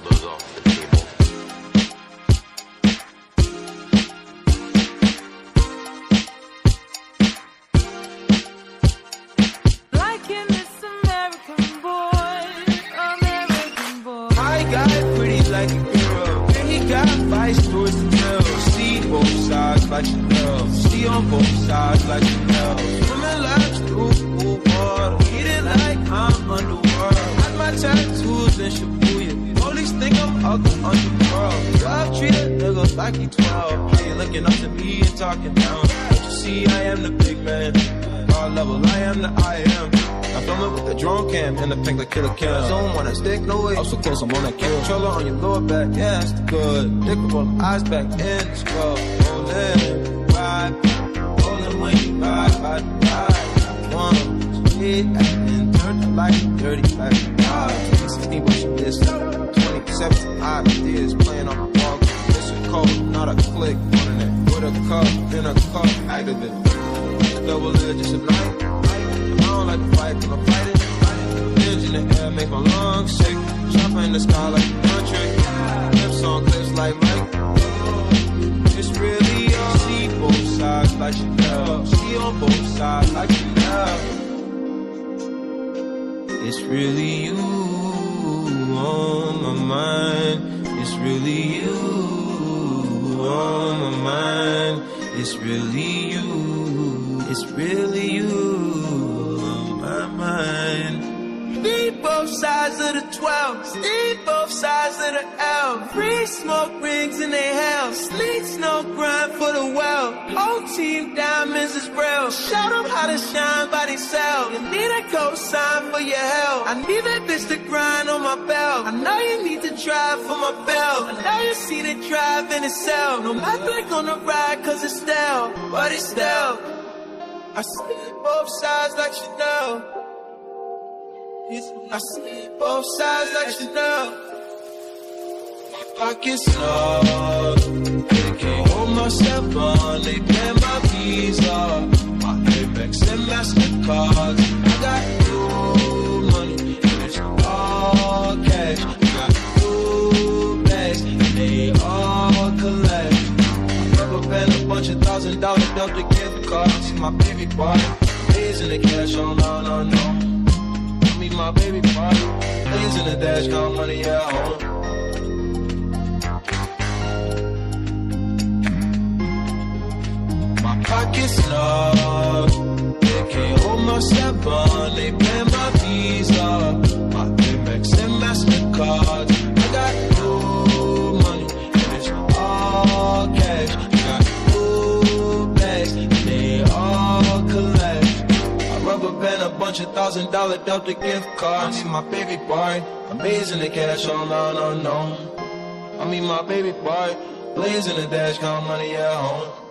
all those off the table. Like in this American boy, American boy. My guy pretty like a girl, and he got five stories to tell. See both sides like Chanel, see on both sides like Chanel. He 12. Hey, looking up to me and talking down. Don't you see I am the big man? God level, I am the I am. I'm filming with the drone cam and the pink like Killa Cam. Zone wanna stick, Noé. Also close, I'm on that kill. Controller on your lower back, yeah, that's good. Dick up on eyes back in the skull. Rollin', ride, rollin' when you ride, ride, ride. One, hit, and turn the light, dirty like God. Ah, 2016, but you missed 2017, ideas playing on the wall. In the sky like a country. Lips on clips like Mike. It's really you. See both sides like Chanel. See on both sides like Chanel. It's really you on my mind. It's really you on my mind. It's really you. It's really you on my mind. Need both sides of the 12. Need both sides of the L. Free smoke rings in their hell. Sleet snow grind for the well. Whole team diamonds is real. Show them how to shine by themselves. You need a cosign for your help. I need that bitch to grind on my belt. I know you need to drive for my belt. I know you see the drive in itself. No matter gonna ride cause it's stale. But it's stale. I see both sides like Chanel. I see both sides like Chanel. My pockets. They can't hold myself on. They pay my visa. My Amex and MasterCards. I got new money. And it's all cash. I got new bags. And they all collect. I rubber band a bunch of thousand dollar Delta gift cards. My baby boy. Days in the cash on, no, no, no my baby boy. Things in the dash, count money at home. My pockets snug. They can't hold my seven. They pay my visa. My Amex and MasterCard. Of thousand dollar Delta gift cards. I mean my baby boy, amazing the cash on line unknown. I mean my baby boy, blazing the dash, got money at home.